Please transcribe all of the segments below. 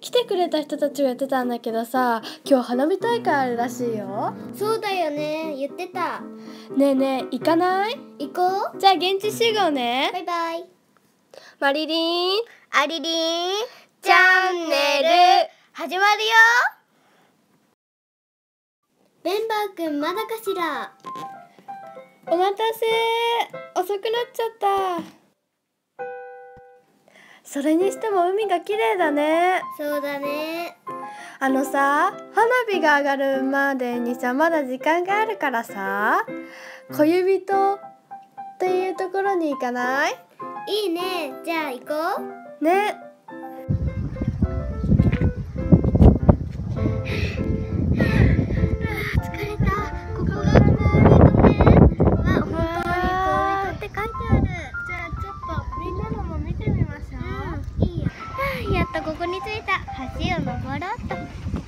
来てくれた人たちが言ってたんだけどさ今日花火大会あるらしいよ。そうだよね。言ってた。ねえねえ行かない？行こう。じゃあ現地集合ね。バイバイ。マリリン。アリリン。チャンネル。始まるよ。ベンバーくんまだかしら。お待たせ。遅くなっちゃったそれにしても海が綺麗だね。そうだね。あのさ花火が上がるまでにさまだ時間があるからさ小指とっていうところに行かない？いいね。じゃあ行こう。ねに着いた橋を登ろうと。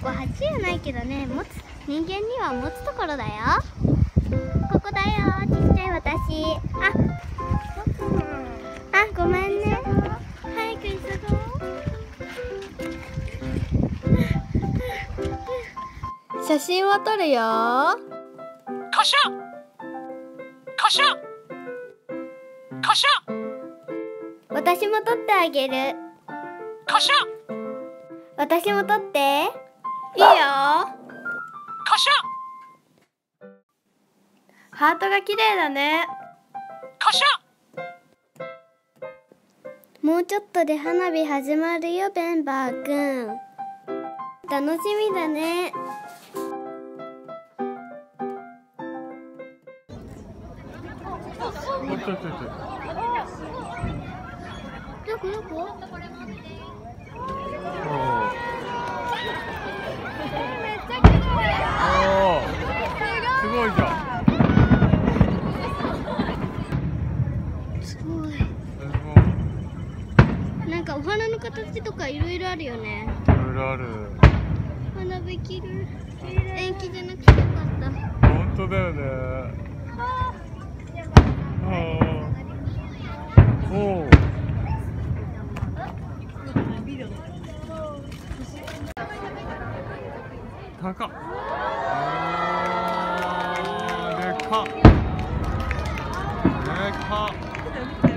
ここ橋やないけどね持つ人間には持つところだよ。ここだよちっちゃい私。ああごめんね。早く急ごう。う写真を撮るよ。カシャ。カシャ。カシャ。私も撮ってあげるカシャ私も撮って。いいよ。カシャハートが綺麗だね。カシャもうちょっとで花火始まるよベンバーくん。楽しみだね。どこどこすごいじゃんすごいなんかお花の形とかいろいろあるよね。いろいろある。花火切る。延期じゃなくてよかった。本当だよね。おう。高っ。あーでかっ。でかっ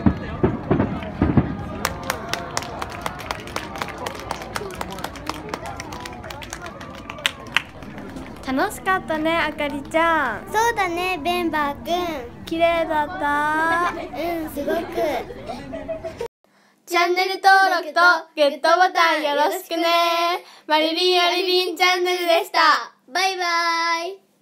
楽しかったねあかりちゃん。そうだねベンバーく綺麗だった。んうんすごく。チャンネル登録とグッドボタンよろしくね。マリリンアリリンチャンネルでした。バイバイ